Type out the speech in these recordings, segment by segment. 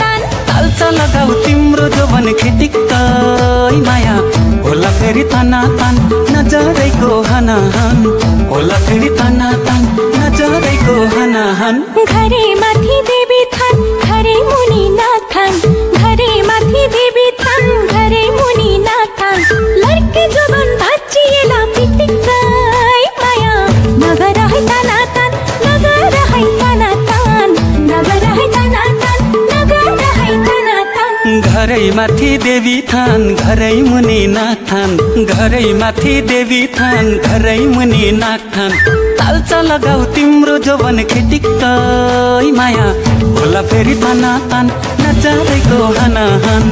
तान तालचा लगाऊ तिम्रो जोवन खिटिक्कै माया. होला फेरि ताना तान नजरैको हनाहन होला फेरि ताना तान नजरैको हनाहन घरे घरै माथि देवी थान घरै मुनि नाथान घरै माथि देवी थान घरै मुनि नाथान। तालचा लगाऊ तिम्रो जोवन खिटिक्कै माया होला फेरि ताना तान नजरैको हनाहन।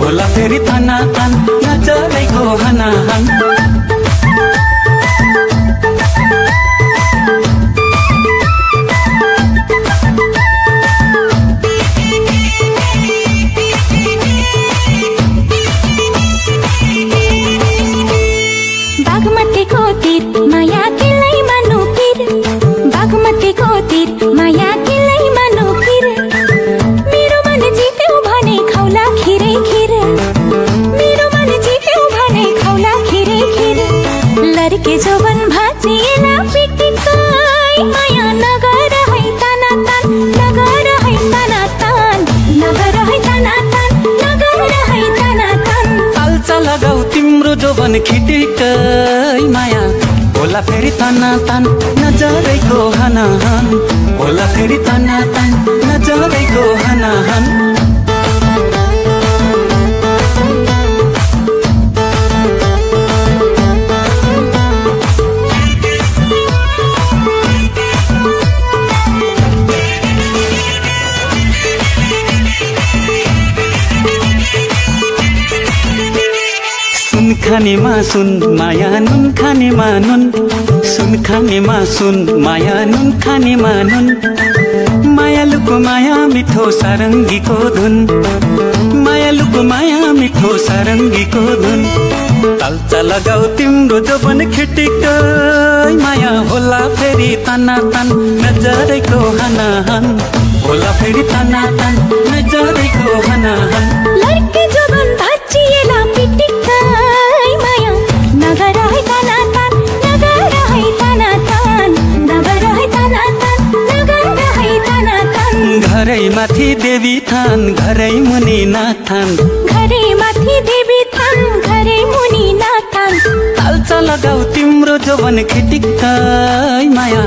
होला फेरि ताना तान नजरैको हनाहन। लड्के जोवन भाँचिएला पिटिकै माया नगर है ताना तान नगर है ताना नगर है ताना तान नगर है ताना तान तालचा लगाऊ तिम्रो जोवन खिटिक्कै माया होला फेरि ताना तान नजरैको हनाहन। होला फेरि ताना तान नजरैको हनाहन। खानेमा सुन माया नुन खानेमा नुन सुन खानेमा सुन माया नुन खानेमा नुन मायालुको माया मिठो सारङ्गीको धुन मायालुको माया मिठो सारङ्गीको धुन तालचा लगाऊ तिम्रो जोबन खिटिकै माया होला फेरि ताना तान नजरैको हनाहन होला फेरि ताना तान नजरैको हनाहन घरै माथि देवी थान घरै मुनि नाथान घरे माथि देवी थान घरे मुनि नाथान तालचा लगाऊ तिम्रो जोवन खिटिक्कै माया।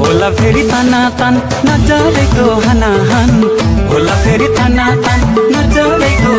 होला फेरि ताना तान नजरैको हनाहन। होला फेरि ताना तान नजरैको